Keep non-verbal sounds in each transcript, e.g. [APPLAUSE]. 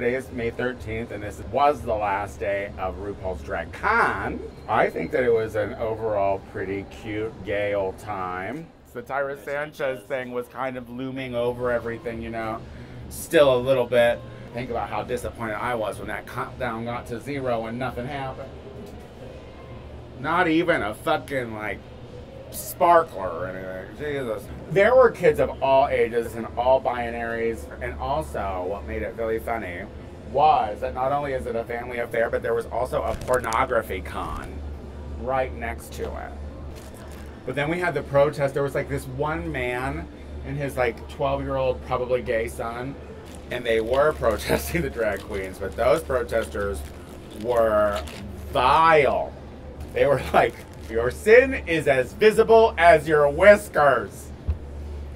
today is May 13th, and this was the last day of RuPaul's Drag Con. I think that it was an overall pretty cute, gay old time. The Tyra Sanchez thing was kind of looming over everything, you know, still a little bit. Think about how disappointed I was when that countdown got to zero and nothing happened. Not even a fucking like sparkler or anything. Jesus. There were kids of all ages and all binaries, and also what made it really funny was that not only is it a family affair, but there was also a pornography con right next to it. But then we had the protest. There was like this one man and his like 12 year old, probably gay son, and they were [LAUGHS] protesting the drag queens, but those protesters were vile. They were like, your sin is as visible as your whiskers.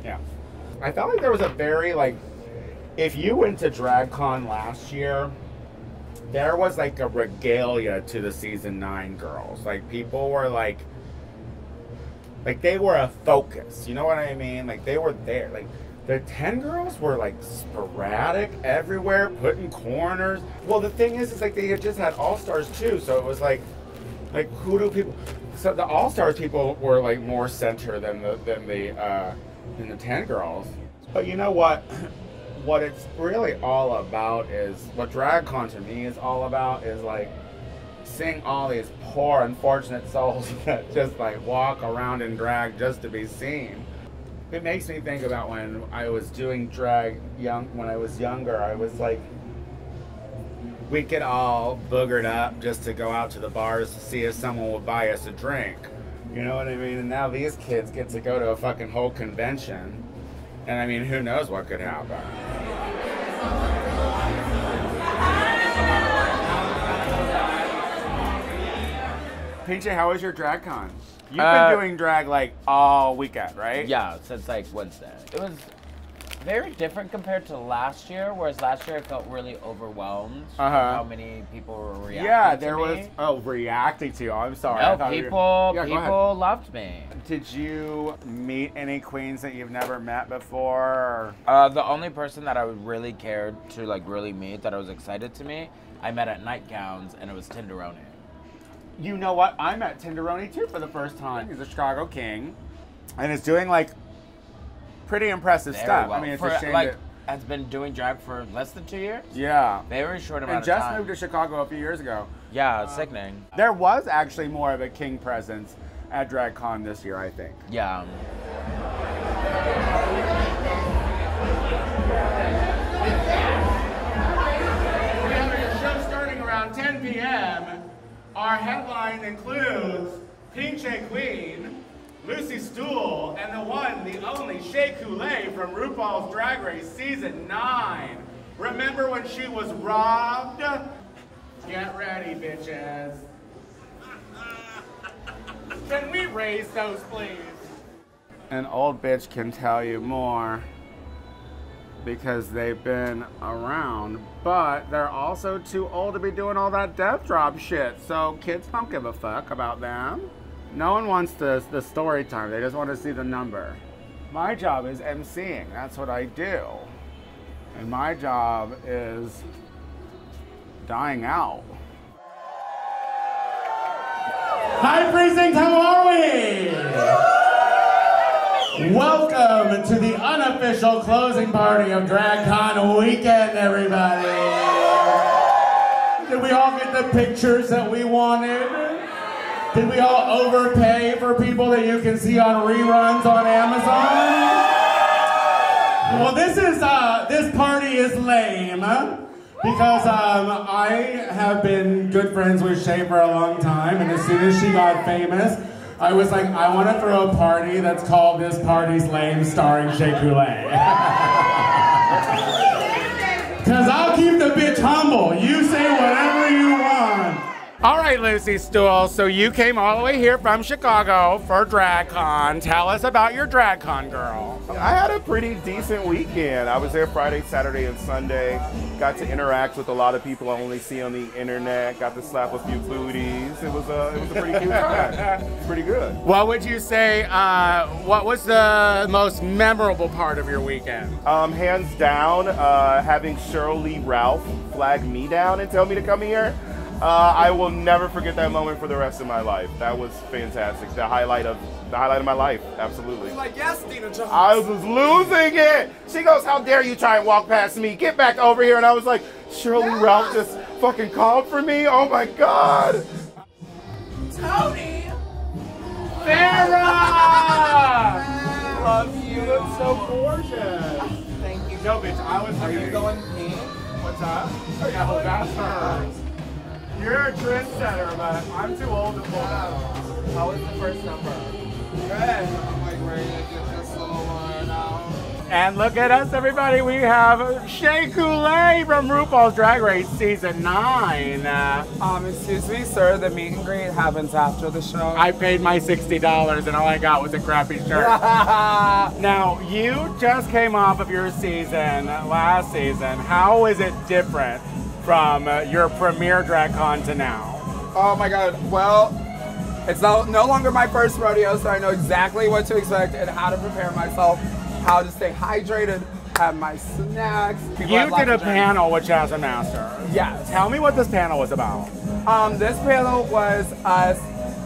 Yeah. I felt like there was a very, like, if you went to DragCon last year, there was like a regalia to the season nine girls. Like, people were like, like they were a focus. You know what I mean? Like, they were there. Like, the 10 girls were like sporadic everywhere, putting corners. Well, the thing is, is like they had just had All Stars too, so it was like, like who do people? So the All Stars people were like more center than the than the uh, than the 10 girls. But you know what? [CLEARS THROAT] What it's really all about is what DragCon to me is all about is like seeing all these poor unfortunate souls [LAUGHS] that just like walk around in drag just to be seen it makes me think about when I was doing drag young when I was younger. I was like we'd get all boogered up just to go out to the bars to see if someone would buy us a drink. You know what I mean? And now these kids get to go to a fucking whole convention. And I mean, who knows what could happen. PJ, how was your drag con? You've Uh, been doing drag like all weekend, right? Yeah, since like Wednesday. It was very different compared to last year, whereas last year I felt really overwhelmed Uh-huh. how many people were reacting. Yeah, to there was. Oh, reacting to you. I'm sorry. No, thought you were- people, Yeah, people loved me. Did you meet any queens that you've never met before? Uh, the only person that I would really cared to like really meet that I was excited to meet, I met at Nightgowns, and it was Tenderoni. You know what? I met Tenderoni too for the first time. He's a Chicago king, and is doing like pretty impressive Very stuff. well. I mean, it's For, a shame. like that- has been doing drag for less than two years. yeah, Very short amount and just moved to Chicago a few years ago. yeah, it's uh, sickening. There was actually more of a king presence at DragCon this year, I think. Yeah. We have a show starting around 10 p.m. Our headline includes Pinche Queen, Lucy Stoole, and the one, the only Shea Coulee from RuPaul's Drag Race Season 9. Remember when she was robbed? Get ready, bitches. Can we raise those, please? An old bitch can tell you more because they've been around, but they're also too old to be doing all that death drop shit. So kids don't give a fuck about them. No one wants the, the story time, they just want to see the number. My job is emceeing, that's what I do. And my job is dying out. Hi, Precinct, how are we? Welcome to the unofficial closing party of DragCon weekend, everybody. Did we all get the pictures that we wanted? Did we all overpay for people that you can see on reruns on Amazon? Well, this is uh, this party is lame because um, I have been good friends with Shea for a long time, and as soon as she got famous, I was like, I want to throw a party that's called "This Party's Lame," starring Shea Coulee. [LAUGHS] Cause I'll keep the bitch humble. You say whatever you want. All right, Lucy Stoole. So you came all the way here from Chicago for DragCon. Tell us about your DragCon, girl. I had a pretty decent weekend. I was there Friday, Saturday, and Sunday. Got to interact with a lot of people I only see on the internet. Got to slap a few booties. It was a it was a pretty cute time. [LAUGHS] pretty good. What would you say? Uh, what was the most memorable part of your weekend? Um, hands down, uh, having Shirley Ralph flag me down and tell me to come here. Uh, I will never forget that moment for the rest of my life. That was fantastic. The highlight of the highlight of my life. Absolutely. Like yes, Dina Jones. I was losing it. She goes, "How dare you try and walk past me? Get back over here!" And I was like, "Shirley Ralph just fucking called for me. Oh my god." Tony. Farrah! Love you. You look so gorgeous. Thank you. No, bitch, I was. Are you going pink? What's up? Oh, yeah, well, that's. You're a trendsetter, but I'm too old to pull that off. How was the first number? Good. I'm like ready to get this little one out. And look at us, everybody. We have Shea Coulee from RuPaul's Drag Race Season 9. Uh, Um, excuse me, sir. The meet and greet happens after the show. I paid my $60 and all I got was a crappy shirt. [LAUGHS] now, you just came off of your season, last season. How is it different from uh, your premiere DragCon to now? oh my god. Well, it's no, no longer my first rodeo, so I know exactly what to expect and how to prepare myself, how to stay hydrated, have my snacks. People You did a panel with Jasmine Masters. Yes. Tell me what this panel was about. Um, this panel was us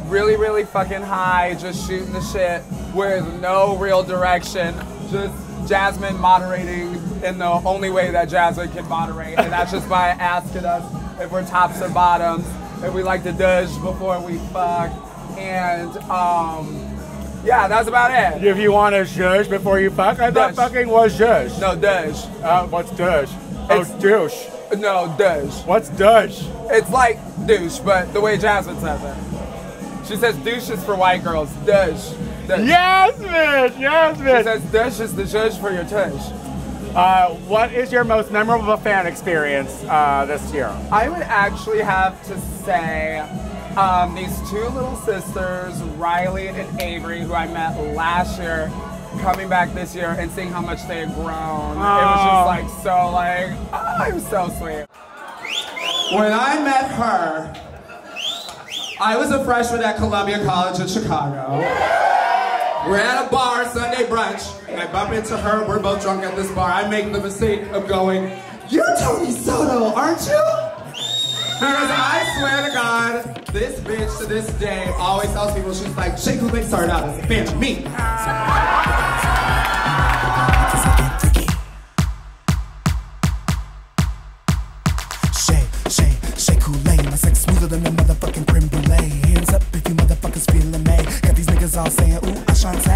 really, really fucking high, just shooting the shit with no real direction. Just Jasmine moderating in the only way that Jasmine can moderate, and that's just by asking us if we're tops or bottoms, if we like to douche before we fuck, and um, yeah, that's about it. If you want to shush before you fuck, I thought Dush. fucking was shush. No douche. Uh, what's douche? Oh, It's- douche. No douche. What's douche? It's like douche, but the way Jasmine says it. She says douche is for white girls. Douche. douche. Yasmin! She Yasmin! says douche is the judge for your tush. Uh, what is your most memorable fan experience uh, this year? I would actually have to say um, these two little sisters, Riley and Avery, who I met last year, coming back this year and seeing how much they had grown. It was Oh. just like so like, oh, was so sweet. When I met her, I was a freshman at Columbia College in Chicago. We're at a bar, Sunday brunch, I bump into her. We're both drunk at this bar. I make the mistake of going, You're Tony Soto, aren't you? Because I swear to God, this bitch to this day always tells people she's like, Shea Coulee started out as a fan of me. Shake, shake, shake Kool-Aid. My sex smoother than a motherfucking creme brulee. Hands up if you motherfuckers feeling me. Got these niggas all saying, ooh, I Shantae.